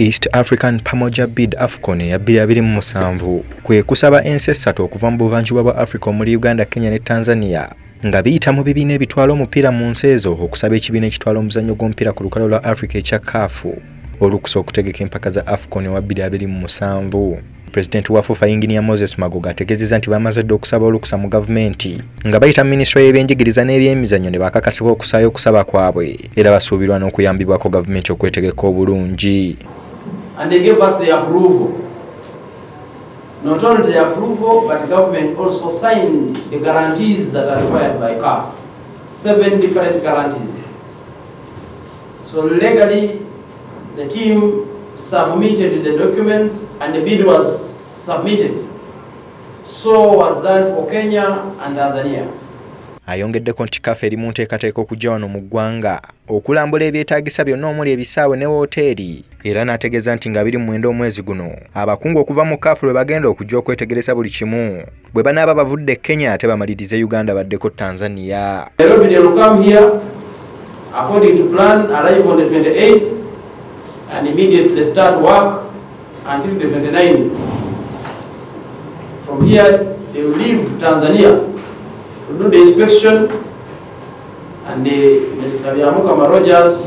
east african pamoja bid afcon ya 2027 kwe kusaba ensi essatu okuva mu buvanjuba bwa africa omuli uganda kenya ne tanzania nga biyita mu bibiina ebitwala omupiira mu nsi ezo okusaba ekibiina ekitwala omuzannyo gw'omupiira ku lukalo lwa africa ekya kaafu olukusa okutegeka empaka za afcon ewa 2027 pulezidenti wa fufa yinginiya moses magoga ategeezezza nti bamaze dde okusaba olukusa mu gavumenti nga bayita minisitule y'ebyenjigiriza n'ebyemizannyo ne bakakasibwa okusaayo okusaba kwabwe. Era basuubirwa n'okuyambibwako gavumenti okwetegeka obulungi and they gave us the approval. Not only the approval, but the government also signed the guarantees that are required by CAF. Seven different guarantees. So legally, the team submitted the documents and the bid was submitted. So was done for Kenya and Tanzania. Ayongeddeko nti kafe eri mu nteekateeka okujja wano mu ggwanga. Okulambula ebyetaagisa byonna omuli ebisaawe ne wooteeri era n'ategeeza nti nga biri mu mwenda omwezi guno abakungu okuva mu kaafu lwe bagenda okujja okwetegereza buli kimu. Bwe banaaba bavudde kenya ate bamalirize uganda baddeko tanzania. According to plan, arrive on the 28th and immediately start work until the 29th. From here they will leave Tanzania to do the inspection and the, Mr. Byamukama Rogers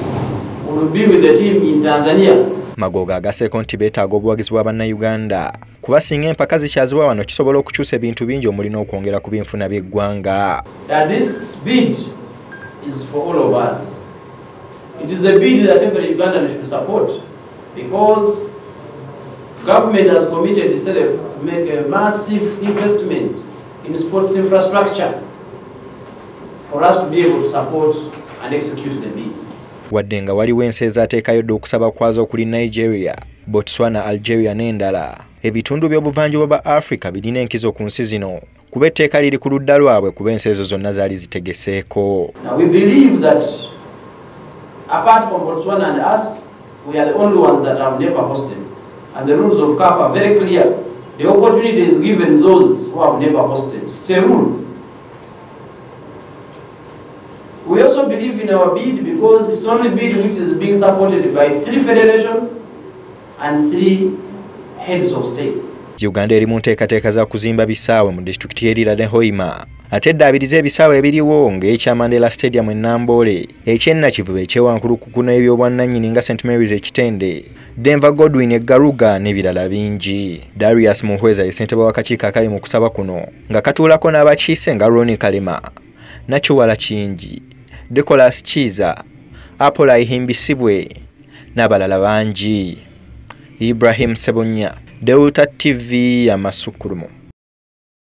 will be with the team in Tanzania. magoga agasseeko nti beetaaga obuwagizi bwa bannayuganda kuba singa empaka zikyazibwa wano kisobola okukyusa ebintu bingi omulina okwongera ku byenfuna by'eggwanga that this bid is for all of us. It is a bid that every Ugandan should support because government has committed itself to make a massive investment in sports infrastructure for us to be able to support and execute the bid. wadde nga waliwo ensi ezaateekayo dde okusaba kwazo okuli nigeria botswana algeria n'endala ebitundu by'obuvanjuba bwa africa birina enkizo ku nsi zino kuba etteeka liri ku ludda lwabwe kuba ensi ezo zonna zaali zitegeseeko apart from Botswana and us, we are the only ones that have never hosted. And the rules of CAF are very clear. The opportunity is given those who have never hosted. It's a rule. We also believe in our bid because it's only bid which is being supported by three federations and three heads of states. uganda eri mu nteekateeka za kuzimba bisaawe mu disitulikiti y'erira ne hoima ate eddaabiriza ebisaawe ebiriwo ng'ekya mandela stadium e namboole ekyennakivuba ekyewankulukuku n'ebyobwannannyini nga st marys ekitende denver godwin eggaruga n'ebirala bingi. Darius muhweza ye ssentebe w'akakiiko akali mu kusaba kuno nga katuulako n'abakiise nga roni kalema nakiwala kingi decolas kiiza apola ehimbisibwe n'abalala bangi. Ibrahim sebonya delta tv amasukulumu